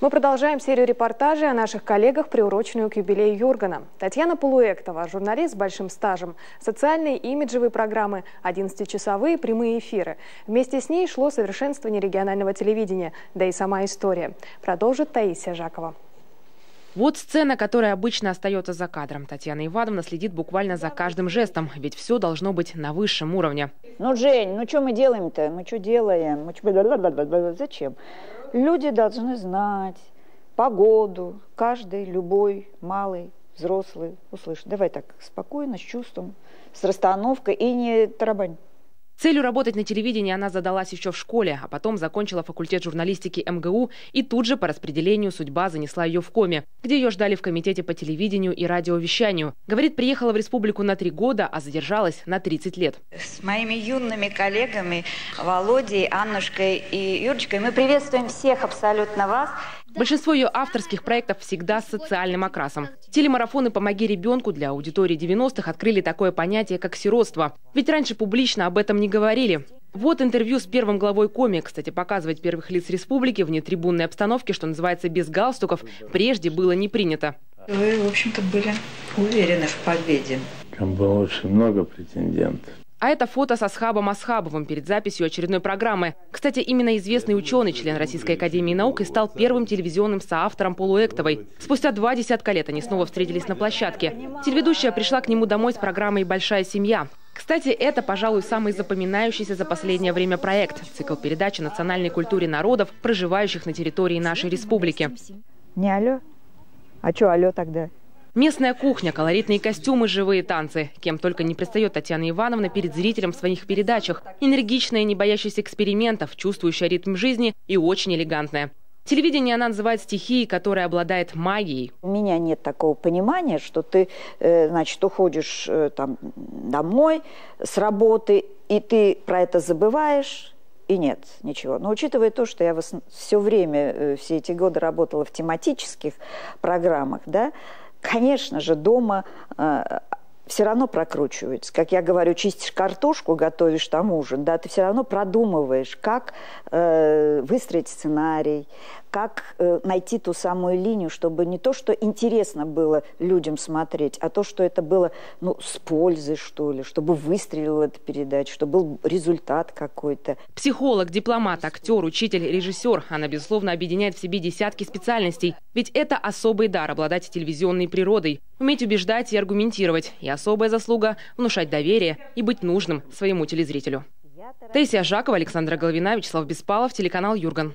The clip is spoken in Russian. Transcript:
Мы продолжаем серию репортажей о наших коллегах, приуроченную к юбилею Юргана. Татьяна Полуэктова, журналист с большим стажем, социальные и имиджевые программы, 11-часовые прямые эфиры. Вместе с ней шло совершенствование регионального телевидения, да и сама история. Продолжит Таисия Жакова. Вот сцена, которая обычно остается за кадром. Татьяна Ивановна следит буквально за каждым жестом, ведь все должно быть на высшем уровне. Ну, Жень, ну что мы делаем-то? Мы что делаем? Мы что... Зачем? Люди должны знать погоду, каждый, любой, малый, взрослый услышит. Давай так, спокойно, с чувством, с расстановкой и не тарабань. Целью работать на телевидении она задалась еще в школе, а потом закончила факультет журналистики МГУ и тут же по распределению судьба занесла ее в Коме, где ее ждали в комитете по телевидению и радиовещанию. Говорит, приехала в республику на три года, а задержалась на 30 лет. С моими юными коллегами Володей, Аннушкой и Юрочкой мы приветствуем всех абсолютно вас. Большинство ее авторских проектов всегда с социальным окрасом. Телемарафоны «Помоги ребенку» для аудитории 90-х открыли такое понятие, как сиротство. Ведь раньше публично об этом не говорили. Вот интервью с первым главой Коми. Кстати, показывать первых лиц республики в нетрибунной обстановке, что называется без галстуков, прежде было не принято. Вы, в общем-то, были уверены в победе. Там было очень много претендентов. А это фото со Схабом Асхабовым перед записью очередной программы. Кстати, именно известный ученый, член Российской Академии Наук, и стал первым телевизионным соавтором Полуэктовой. Спустя два десятка лет они снова встретились на площадке. Телеведущая пришла к нему домой с программой «Большая семья». Кстати, это, пожалуй, самый запоминающийся за последнее время проект – цикл передач о национальной культуре народов, проживающих на территории нашей республики. Не алло? А что алло тогда? Местная кухня, колоритные костюмы, живые танцы. Кем только не предстает Татьяна Ивановна перед зрителем в своих передачах. Энергичная, не боящаяся экспериментов, чувствующая ритм жизни и очень элегантная. Телевидение она называет стихией, которая обладает магией. У меня нет такого понимания, что ты, э, значит, уходишь э, там домой с работы, и ты про это забываешь, и нет ничего. Но учитывая то, что я все время, э, все эти годы работала в тематических программах, да, конечно же, дома э, все равно прокручивается. Как я говорю, чистишь картошку, готовишь там ужин, да, ты все равно продумываешь, как э, выстроить сценарий, как э, найти ту самую линию, чтобы не то, что интересно было людям смотреть, а то, что это было ну, с пользой, что ли, чтобы выстрелила эта передача, чтобы был результат какой-то. Психолог, дипломат, актер, учитель, режиссер. Она, безусловно, объединяет в себе десятки специальностей. Ведь это особый дар обладать телевизионной природой. Уметь убеждать и аргументировать. И особая заслуга – внушать доверие и быть нужным своему телезрителю. Таисия Жакова, Александра Головина, Вячеслав Беспалов, телеканал «Юрган».